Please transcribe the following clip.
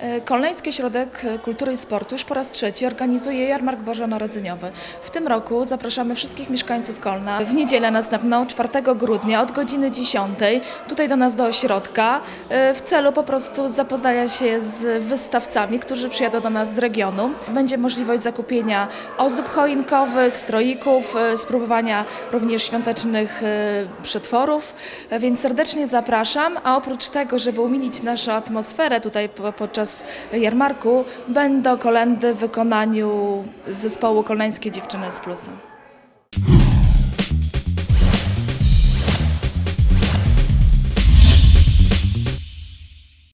E, Kolneński Ośrodek Kultury i Sportu już po raz trzeci organizuje jarmark bożonarodzeniowy. W tym roku zapraszamy wszystkich mieszkańców Kolna w niedzielę następną, 4 grudnia od godziny 10 tutaj do nas do ośrodka e, w celu po prostu zapoznania się z wystawcami, którzy przyjadą do nas z regionu. Będzie możliwość zakupienia ozdób choinkowych, stroików, e, spróbowania również świątecznych przetworów, więc serdecznie zapraszam, a oprócz tego, żeby umilić naszą atmosferę tutaj po- podczas jarmarku, będą kolendy w wykonaniu zespołu Kolneńskie Dziewczyny z Plusem.